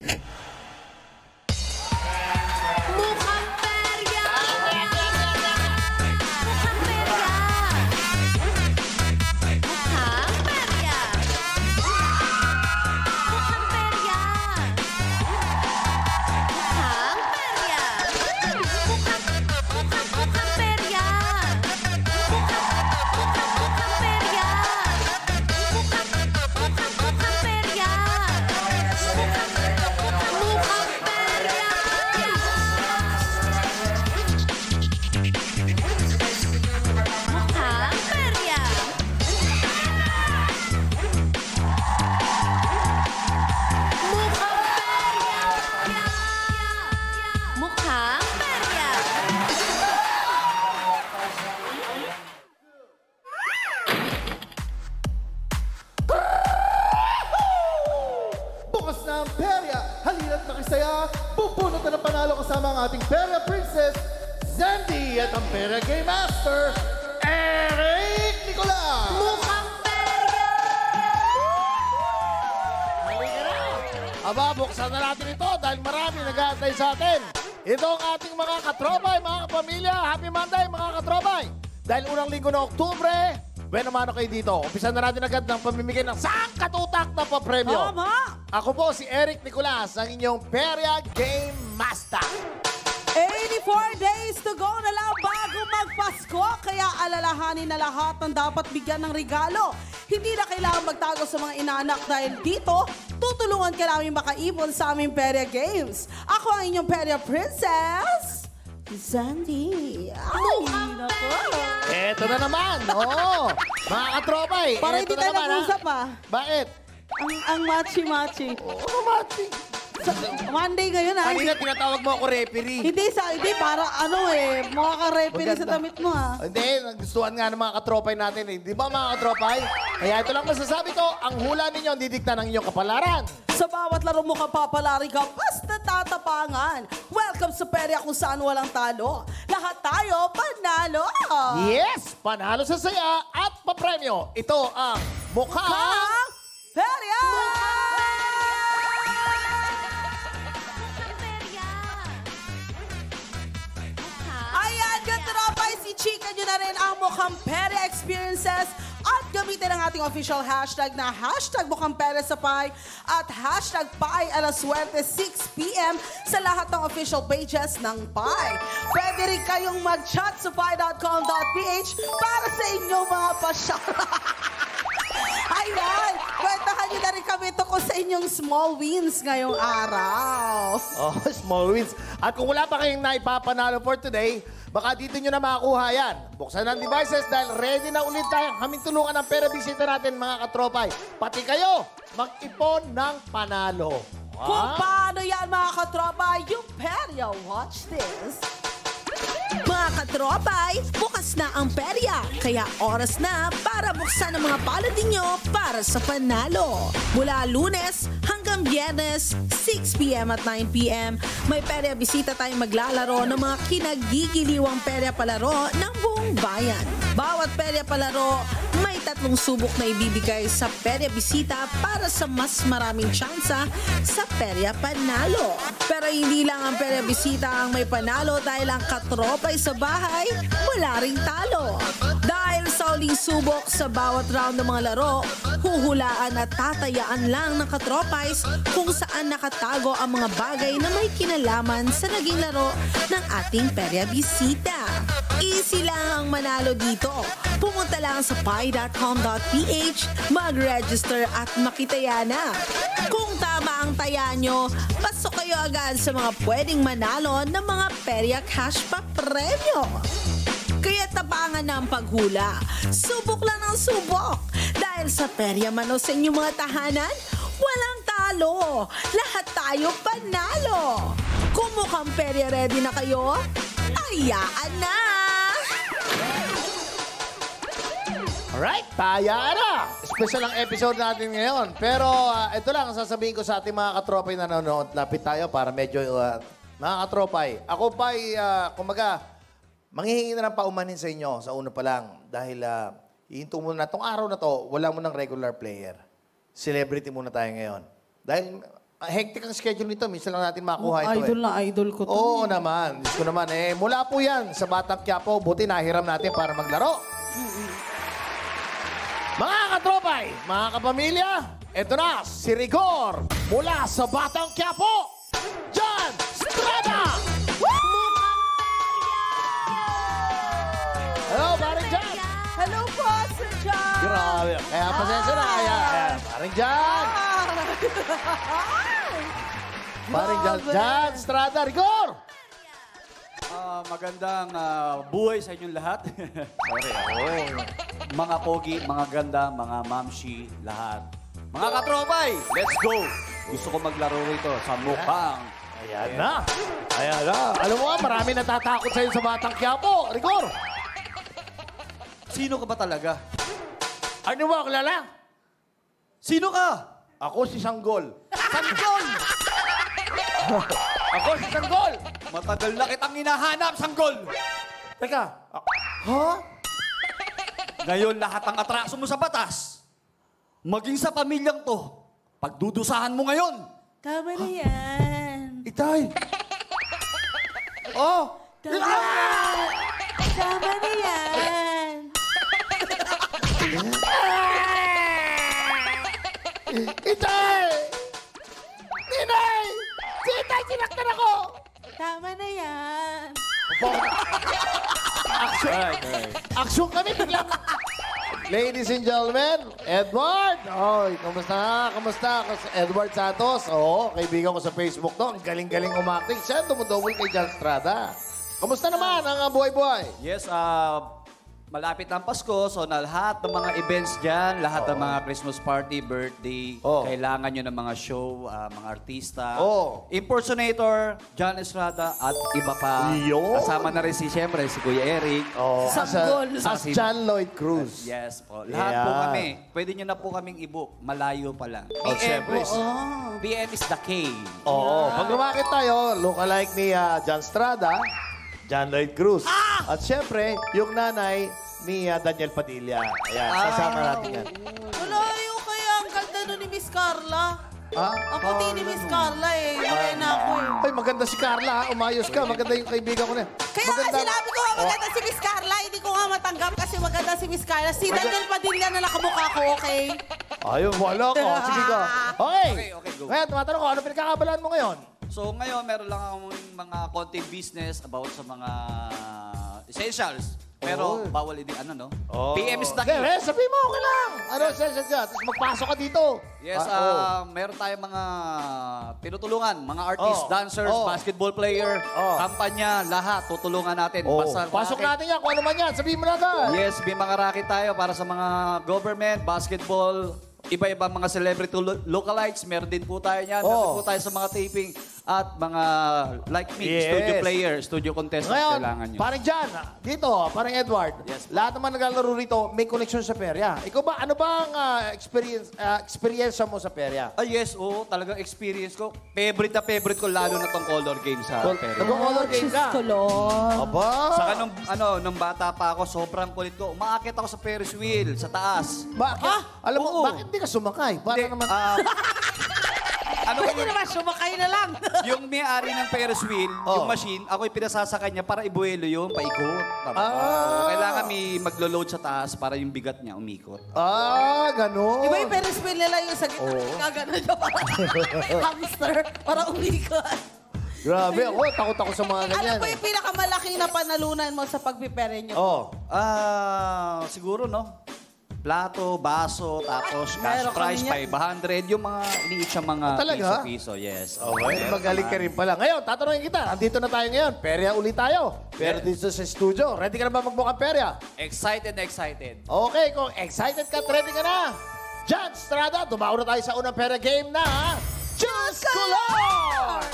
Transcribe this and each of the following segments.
Mukhang Aba, buksan na natin ito dahil marami nag-aantay sa atin. Ito ang ating mga katrobay, mga kapamilya. Happy Monday, mga katrobay. Dahil unang linggo ng Oktubre, bueno mano kayo dito. Umpisan na natin agad ng pamimigay ng sang katutak na papremyo. Tama! Ako po si Eric Nicolas, ang inyong Peria Game Master. 84 days to go na lang bago magpasko. Kaya alalahanin na lahat ng dapat bigyan ng regalo. Hindi na kailangan magtago sa mga inaanak dahil dito, tutulungan ka namin makaipon sa aming Peria Games. Ako ang inyong Peria Princess, Zandy. Ay, nako. Eto na naman, oo. Mga katropay, Para eto hindi na tayo naman, ha? nag-usap ah. Bakit? Ang, ang machi-machi. Oo, mati. Monday ngayon ah. Kanina tinatawag mo ako referee. Hindi sa hindi para ano eh, mukha ka referee sa damit mo ah. Hindi, nagustuhan nga ng mga katropay natin eh. Di ba mga katropay? Kaya ito lang masasabi ko, ang hula ninyo ang didikta ng inyong kapalaran. Sa bawat laro mo kapapalari ka, basta tatapangan. Welcome sa perya kung saan walang talo. Lahat tayo panalo. Yes! Panalo sa saya at papremyo. Ito ang mukha. Ang perya! Perya experiences at gamitin ang ating official hashtag na hashtag mukhang perya sa Pi at hashtag Pi alas suerte 6pm sa lahat ng official pages ng Pi. Pwede rin kayong mag-chat sa pi.com.ph para sa inyong mga pasyala. Ayan! Kwentahan nyo na rin kami tungkol sa inyong small wins ngayong araw. Oh, small wins. At kung wala pa kayong naipapanalo for today, baka dito nyo na makakuha yan. Buksan ang devices dahil ready na ulit tayo. Kaming tulungan ng pera bisita natin mga katropay. Pati kayo, mag-ipon ng panalo. Kung Ah? paano yan mga katropa, yung perya, watch this. Katropay, bukas na ang perya. Kaya oras na para buksan ang mga palad ninyo para sa panalo. Mula lunes hanggang biyernes, 6pm at 9pm, may perya bisita tayong maglalaro ng mga kinagigiliwang perya palaro ng buong bayan. Bawat perya palaro, may tatlong subok na ibibigay sa perya bisita para sa mas maraming tsansa sa perya panalo. Pero hindi lang ang perya bisita ang may panalo dahil ang katropay sa bahay, wala ring talo. Dahil sa uling subok sa bawat round ng mga laro, huhulaan at tatayaan lang ng katropays kung saan nakatago ang mga bagay na may kinalaman sa naging laro ng ating perya bisita. Easy lang ang manalo dito. Pumunta lang sa pi.com.ph, mag-register at makitaya na. Kung tama ang taya nyo, pasok kayo agad sa mga pwedeng manalo ng mga perya cash pa premyo. Kaya tapangan na paghula. Subok lang ang subok. Dahil sa perya man o sa inyong mga tahanan, walang talo. Lahat tayo panalo. Kung mukhang ready na kayo, ayaan na! Alright, taya na! Special ang episode natin ngayon. Pero ah, ito lang ang sasabihin ko sa ating mga katropay na nanonood. Lapit tayo para medyo, ah, mga katropay. Ako pa ay, ah, kumaga, manghihingi na ng paumanhin sa inyo sa una pa lang. Dahil uh, ihinto muna, itong araw na to, wala mo ng regular player. Celebrity muna tayo ngayon. Dahil ah, hectic ang schedule nito. Minsan lang natin makuha ito idol eh. na idol ko to. Oo naman. Diyos ko naman. Eh, mula po yan sa Batang Quiapo. Buti nahiram natin para maglaro. Katropay, mga kapamilya, ito na si Rigor mula sa Batang Quiapo. John Strada! Hello, paring John! Hello po, Sir John! Grabe. Kaya pasensya na. Kaya, kaya paring John! Paring John, John Strada, Rigor! Ah, magandang ah, buhay sa inyong lahat. Sorry. Oh. Mga pogi, mga ganda, mga mamshi, lahat. Mga katropay, let's go! Gusto ko maglaro rito sa mukhang. Ayan na. Ayan na. Alam mo nga, marami natatakot sa'yo sa Batang Quiapo. Rigor! Sino ka ba talaga? Ano mo, kilala? Sino ka? Ako si Sanggol. Sanggol! Ako si Sanggol! Matagal na kitang hinahanap, Sanggol! Teka. ah, ha? Ngayon lahat ng atraso mo sa batas, maging sa pamilyang to, pagdudusahan mo ngayon. Tama na yan. Itay! Oh! Tama Tama na yan. Itay! Sinaktan ako! Tama na yan. Action! Action kami biglang. Ladies and gentlemen, Edward! Oy, kamusta na? Kamusta? Edward Santos. Oo, kaibigan ko sa Facebook to. Ang galing-galing umakting. Siya, dumudouble kay John Strada. Kamusta naman ang buhay-buhay? Yes, ah malapit ang Pasko, so na lahat ng mga events dyan, lahat ng mga Christmas party, birthday, Oh. kailangan nyo ng mga show, ah, mga artista, Oh. impersonator, John Estrada, at iba pa. Yun. Kasama na rin si, siyempre, si Kuya Eric. Oh, Sanggol. As, as John Lloyd Cruz. Yes po. Lahat po Yeah. kami. Pwede nyo na po kaming ibook. Malayo pa lang. Oh, siyempre. PM is the K. Oo. Pag lumakit tayo, look-alike ni ah, John Strada, John Lloyd Cruz. At syempre, yung nanay ni ah, Daniel Padilla. Ayan, sasama natin yan. Wala yung kaya ang ganda nun ni Miss Carla. Ha? Ang puti ni Miss Carla eh. Yung na ako eh. Ay, maganda si Carla. ha? Umayos ka. Maganda yung kaibigan ko na. Kaya nga sinabi ko nga maganda si Miss Carla, hindi ko nga matanggap kasi maganda si Miss Carla. Si Daniel Padilla na nakamukha ko, okay? Ayun, wala ko. Sige ka. Okay. Okay, okay, go. Ngayon, tumatanong ko, ano pinagkakabalaan mo ngayon? So ngayon, meron lang akong mga konting business about sa mga essentials. Pero bawal hindi ano, no? PM is the Hindi, key. eh, sabihin mo, okay lang. Ano, siya, siya. Tapos magpasok ka dito. Yes, Ah, oo. ah, meron tayong mga tinutulungan, mga artists, Oh. dancers, Oh. basketball player, Oh. kampanya, lahat tutulungan natin. Oh, Basta pasok racket. natin yan. Kung ano man yan, sabihin mo na agad. Yes, may mga racket tayo para sa mga government, basketball, iba-iba mga celebrity lo- lookalikes. Meron din po tayo yan. Meron Oh. po tayo sa mga taping at mga like me, Yes. studio player, studio contestant Ngayon, kailangan nyo. parang dyan, dito, parang Edward, Yes, lahat naman naglalaro rito, may connection sa perya. Ikaw ba, ano ba ang ah, experience, ah, experience mo sa perya? Ah, yes, oo, talagang experience ko. Favorite na favorite ko, lalo na tong color game sa Col- Perry. Nag-color game ka? Kolon. Aba! Saka nung, ano, nung bata pa ako, sobrang kulit ko. Umaakit ako sa Ferris wheel, sa taas. Bakit? Alam mo, oo. bakit hindi ka sumakay? Para Hindi, naman... ah, ano Pwede naman, sumakay na lang. yung may-ari ng Ferris wheel, Oh. yung machine, ako yung pinasasakay niya para ibuelo yung paikot. Para, Ah. Kailangan may maglo-load sa taas para yung bigat niya umikot. ah, ganun. Iba yung Ferris wheel nila yung sa gitna. Oo. Kagano niya para hamster. Para umikot. Grabe, ako, takot ako sa mga Ano ganyan. po yung pinakamalaking na panalunan mo sa pagpipere nyo? Oh. Ah, siguro no. Plato, baso, tapos cash Meron prize, kami 500. Yung mga iniit siya mga Ah, talaga? piso-piso. Yes. Okay, magaling ka rin pala. Ngayon, tatanungin kita. Andito na tayo ngayon. Perya ulit tayo. Pero dito sa studio. Ready ka na ba magmukhang perya? Excited na excited. Okay, kung excited ka, at ready ka na. John Strada, tumaw na tayo sa unang pera game na Choose Color!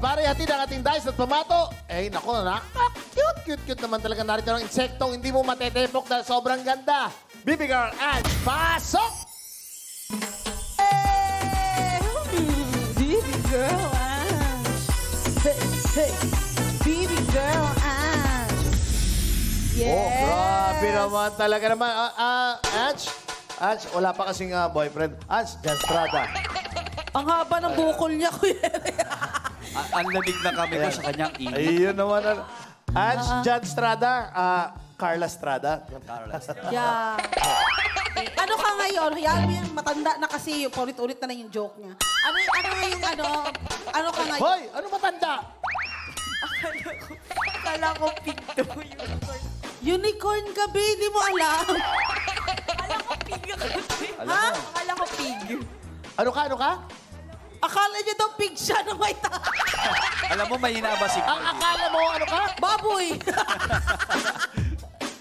At para hatid ang ating dice at pamato, eh nako na, cute, cute, cute naman talaga narito ng insektong hindi mo matetepok dahil sobrang ganda. Bibi Girl and pasok! Hey! Baby girl, ah. Hey, hey. Baby girl, ah. Oh, grabe naman talaga naman. Ah, ah, Ange? Ange, wala pa kasing ah, boyfriend. Ange, Jan Strada. Ang haba ng bukol niya, Kuya. A- Ang lamig na kami ko sa kanyang init. Ayun naman. ah. Ange, Jan Strada. Ah, Carla Strada. Carlos. yeah. ano ka ngayon? Hayaan mo yung matanda na kasi yung paulit-ulit na lang yung joke niya. Ano, ano nga yung ano? Ano ka ngayon? Hoy, ano matanda? Akala ko pinto unicorn. Unicorn ka, ba? Hindi mo alam. Akala ko pig ako. Alam Ha? mo, Akala ko pig. Ano ka, ano ka? Akala niya daw pig siya na may ta- mo, mahina ba si Ang akala mo, ano ka? Baboy.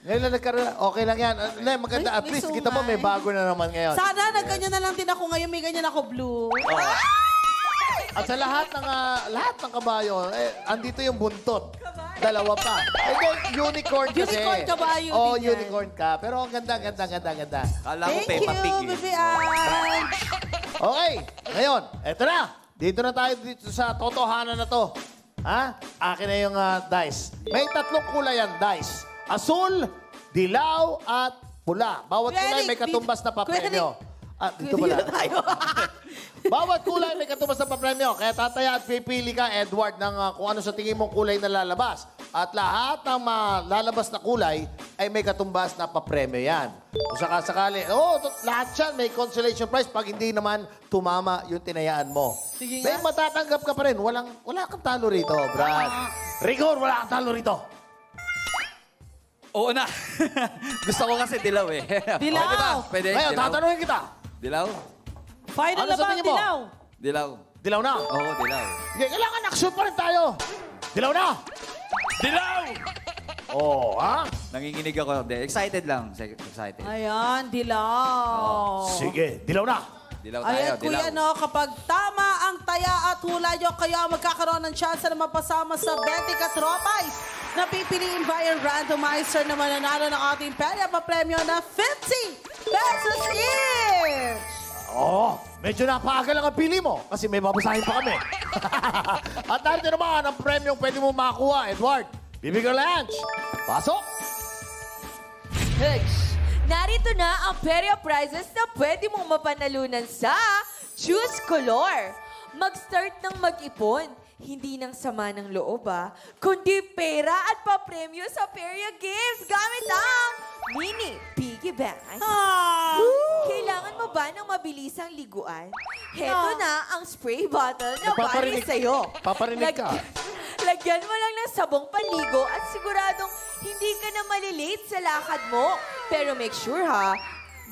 Ngayon lang nagkaroon. Okay lang yan. Uh, Nay, maganda. Ay, At may least kita mo, may sungay. bago na naman ngayon. Sana nagganyan na lang din ako ngayon. May ganyan ako blue. At sa lahat ng ah, lahat ng kabayo, eh, andito yung buntot. Dalawa pa. Eh, di, unicorn kasi. Unicorn kabayo Oh, din yan. unicorn ka. Pero ang ganda, ganda, ganda, ganda. Kala ko Thank Peppa you, eh. Baby. Okay, ngayon, eto na. Dito na tayo dito sa totohanan na to. Ha? Akin na yung ah, dice. May tatlong kulay yan, dice. Asul, dilaw, at pula. Bawat kulay may katumbas na papremyo. Ah, dito pala. tayo. Bawat kulay may katumbas na papremyo. Kaya tataya at pipili ka, Edward, ng ah, kung ano sa tingin mong kulay na lalabas. At lahat ng mga lalabas na kulay ay may katumbas na papremyo yan. Kung sakasakali, oh, to- lahat yan may consolation prize pag hindi naman tumama yung tinayaan mo. Sige may nga. matatanggap ka pa rin. Walang, wala kang talo rito, Brad. Rigor, wala kang talo rito. Oo na. Gusto ko kasi dilaw eh. Dilaw. Pwede ba? Pwede. Ngayon, dilaw. tatanungin kita. Dilaw? Final Ano na ba ang mo? dilaw? Dilaw. Dilaw na. Oo, dilaw. Sige, kailangan action pa rin tayo. Dilaw na. Dilaw! Oh, ha? Nanginginig ako. Hindi, Excited lang. Excited. Ayan, dilaw. Sige, dilaw na. Dilaw tayo, Ayan, dilaw. kuya, no, kapag tama ang taya at hula nyo, kaya magkakaroon ng chance na mapasama sa 20 katropay na pipiliin via randomizer na mananalo ng ating perya pa premyo na 50 pesos each! Oh, medyo napaaga lang ang pili mo kasi may babasahin pa kami. At narito naman ang premyong pwede mo makakuha, Edward. Bibigyan lunch. Pasok. Hugs! Narito na ang Peria prizes na pwede mong mapanalunan sa Choose Color. Mag-start ng mag-ipon. Hindi ng sama ng loob, ah, kundi pera at papremyo sa Peria Gifts gamit ang Mini Piggy Bank. Ah! Kailangan mo ba ng mabilisang liguan? Heto na ang spray bottle na para Nagpaparinig- sa'yo. paparinig ka. Lagyan mo lang ng sabong panligo at siguradong hindi ka na malilate sa lakad mo. Pero make sure ha,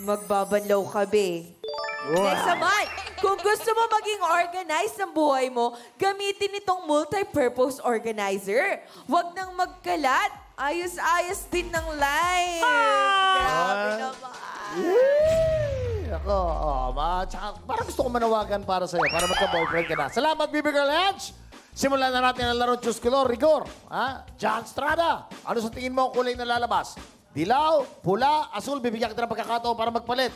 magbabanlaw ka be. Next naman, kung gusto mo maging organized ang buhay mo, gamitin itong multi-purpose organizer. Huwag nang magkalat. Ayos-ayos din ng line. Grabe Ah. naman. Ako, oh, ma, tsaka, parang gusto ko manawagan para sa'yo, para magka-boyfriend ka na. Salamat, Bibi Girl Edge! Simulan na natin ang laro Diyos Color, Rigor. Ha? John Strada, ano sa tingin mo ang kulay na lalabas? Dilaw, pula, asul, bibigyan kita ng pagkakataon para magpalit.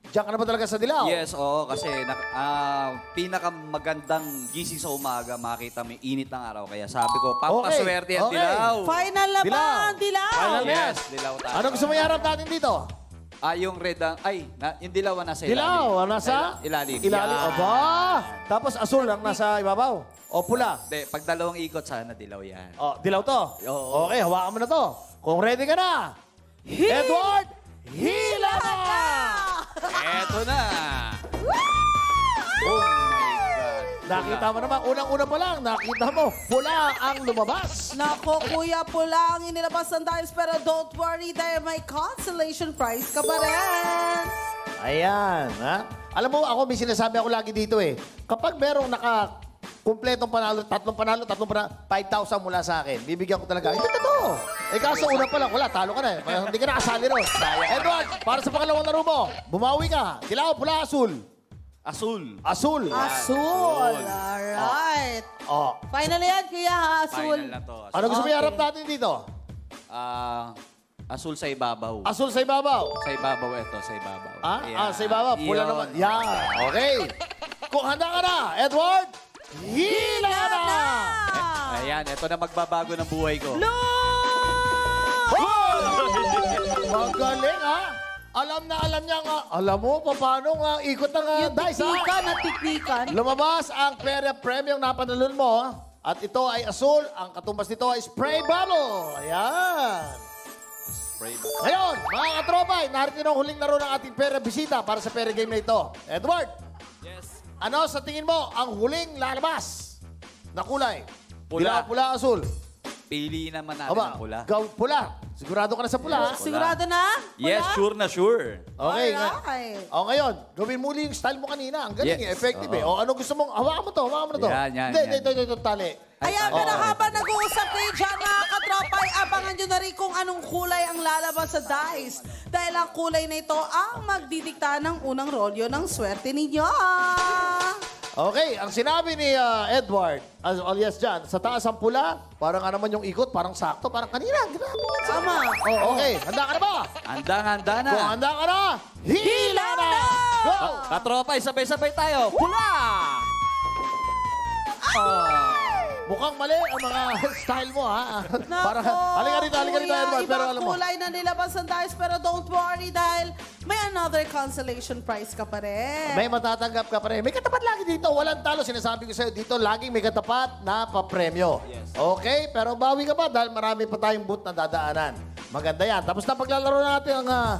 Diyan ka na ba talaga sa dilaw? Yes, oo. Kasi nak ah, pinakamagandang gising sa umaga, makita may init ng araw. Kaya sabi ko, pampaswerte ang Okay. dilaw. Final na ba Dilaw. ang dilaw? Final na yan. Yes, dilaw tayo. Ano gusto mo iharap natin dito? Ah, yung red ang... Ay, na, yung dilaw ang nasa ilalim. Dilaw, nasa? Ilalim. Ilalim. Yan. Aba! Tapos asul ang nasa ibabaw. O pula. Hindi, pag dalawang ikot, sana dilaw yan. Oh, dilaw to. Oo. Okay, hawakan mo na to. Kung ready ka na, Edward, hila na! Eto na! Oh my God. Nakita mo naman, unang-una pa lang, nakita mo, pula ang lumabas. Nako, kuya, pula ang inilabas ng dice, pero don't worry, dahil may consolation prize ka pa rin. Ayan, ha? Alam mo, ako may sinasabi ako lagi dito eh. Kapag merong naka kumpletong panalo, tatlong panalo, tatlong panalo, 5,000 mula sa akin. Bibigyan ko talaga. Ito, ito. Eh, kaso una pa lang, wala, talo ka na eh. Kaya Hindi ka nakasali ron. Edward, para sa pangalawang laro mo, bumawi ka. Dilaw, pula, asul. Asul. Asul. Asul. Alright. Oh. Final na yan, kuya, ha, asul. Final na to. Asul, Ano gusto mo Okay. iharap natin dito? Ah, asul sa ibabaw. Asul sa ibabaw. Sa ibabaw ito, sa ibabaw. Ah, Ayan. ah sa ibabaw. Pula Yun. naman. Yan. Okay. Kung handa ka na, Edward, hila na! Ayan, ito na magbabago ng buhay ko. Blue! Oh! Magaling, ha? Alam na alam niya nga. Alam mo pa paano nga ikot ng uh, Yung dice, ha? tiknikan at tiknikan. Lumabas ang pera premium na panalun mo. At ito ay asul. Ang katumbas nito ay spray bottle. Ayan. Ngayon, mga katropay, narito na ang huling laro ng ating pera bisita para sa pera game na ito. Edward, Yes. ano sa tingin mo ang huling lalabas na kulay? Pula. Dilaw, pula, asul. Pili naman natin Aba, ang pula. gaw pula. Sigurado ka na sa pula. ha? Sigurado na? Yes, Wala? sure na sure. Okay. nga. Alright. O ngayon, gawin muli yung style mo kanina. Ang galing, Yes. eh, effective eh. Oo. O ano gusto mong, hawakan mo to, hawakan mo na to. Yan, yan, Hindi, yan. hindi, ito, ito, ito, tali. Ayan, Oo. pero habang nag-uusap kayo dyan, mga katropay, abangan nyo na rin kung anong kulay ang lalabas sa dice. Dahil ang kulay na ito ang magdidikta ng unang rolyo ng swerte ninyo. Okay, ang sinabi ni ah, Edward, as alias dyan, sa taas ang pula, parang nga naman yung ikot, parang sakto, parang kanina. Tama. Oh, okay, handa ka na ba? Handang-handa na. Kung handa ka na, hila na! Go! Katropay, sabay-sabay tayo. Pula! Mukhang mali ang mga style mo, ha? Nako, Parang, halika rito, halika rito, kuya, Edward. Pero ibang alam mo, kulay na nilabas ang dice, pero don't worry dahil may another consolation prize ka pa rin. may matatanggap ka pa rin. May katapat lagi dito. Walang talo. Sinasabi ko sa'yo, dito laging may katapat na papremyo. Okay? Pero bawi ka pa dahil marami pa tayong boot na dadaanan. Maganda yan. Tapos na paglalaro natin ang ah,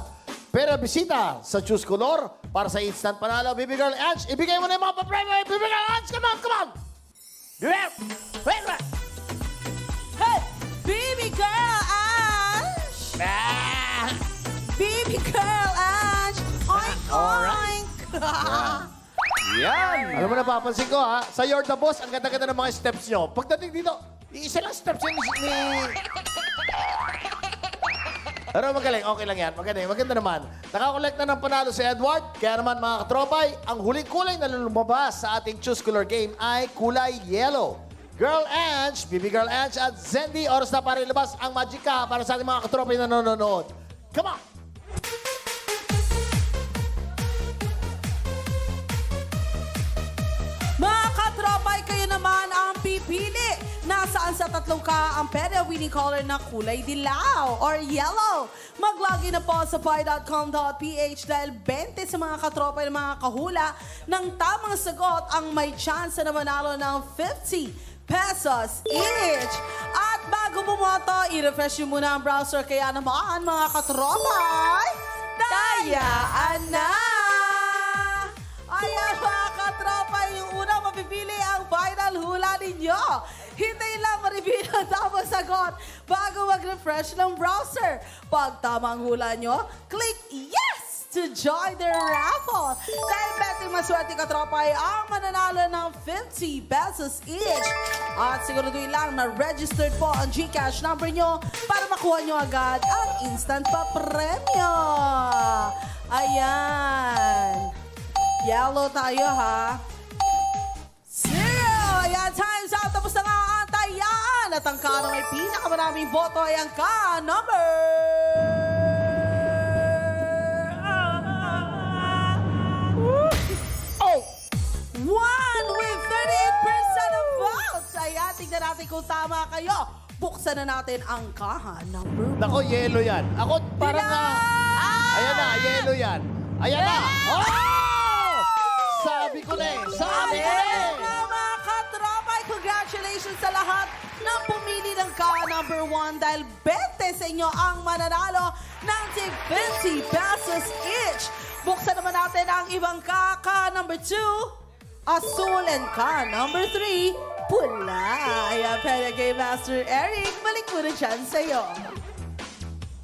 pera bisita sa Choose Color para sa instant panalo. Baby Girl Ange, ibigay mo na yung mga papremyo. Baby Girl Ange, come on, come on! Yeah! Wait, wait! Hey! Baby girl, Ash! Ah! Baby girl, Ash! Oink, oink! Yan! Alam mo, napapansin ko ha, sa You're the Boss, ang ganda-ganda ng mga steps nyo. Pagdating dito, isa lang steps yun ni... Pero magaling, okay lang yan. Magaling, maganda naman. Nakakolect na ng panalo si Edward. Kaya naman mga katropay, ang huling kulay na lumabas sa ating Choose Color game ay kulay yellow. Girl Ange, Baby Girl Ange at Zendy, oras na para ilabas ang Magic ka para sa ating mga katropay na nanonood. Come on! Nasaan sa tatlong ka ang pera winning color na kulay dilaw or yellow? Mag-login na po sa pi.com.ph dahil 20 sa mga katropay ng mga kahula ng tamang sagot ang may chance na manalo ng 50 pesos each. At bago bumoto, i-refresh nyo muna ang browser. Kaya naman, mga katropay, tayaan na! Una mapipili ang final hula ninyo. Hintay lang ma-reveal ang tamang sagot bago mag-refresh ng browser. Pag tamang hula nyo, click yes to join the raffle. Dahil betting maswerte katropa ay ang mananalo ng 50 pesos each. At siguraduhin lang na registered po ang GCash number nyo para makuha nyo agad ang instant pa premyo. Ayan. Yellow tayo, ha? At ang ka na may pinakamaraming boto ay ang ka number... Oh! One with 38% of votes. Ayan, tignan natin kung tama kayo. Buksan na natin ang kaha number one. Nako, yellow yan. Ako, parang nga... Ayan na, yellow yan. Ayan na. Oh! Sabi ko na eh. Sabi ko na eh. Lahat ng pumili ng ka number one dahil 20 sa inyo ang mananalo ng tig 50 pesos each. Buksan naman natin ang ibang ka, ka number two, asul and ka number three, pula. Ayan, Pera Game Master Eric, balik mo na dyan sa'yo.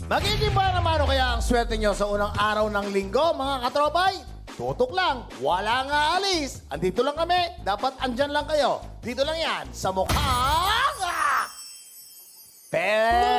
Magiging ba naman kaya ang swerte nyo sa unang araw ng linggo, mga katropay? Tutok lang, wala nga alis. Andito lang kami, dapat andyan lang kayo. Dito lang yan, sa mukhang... Ah! Perya!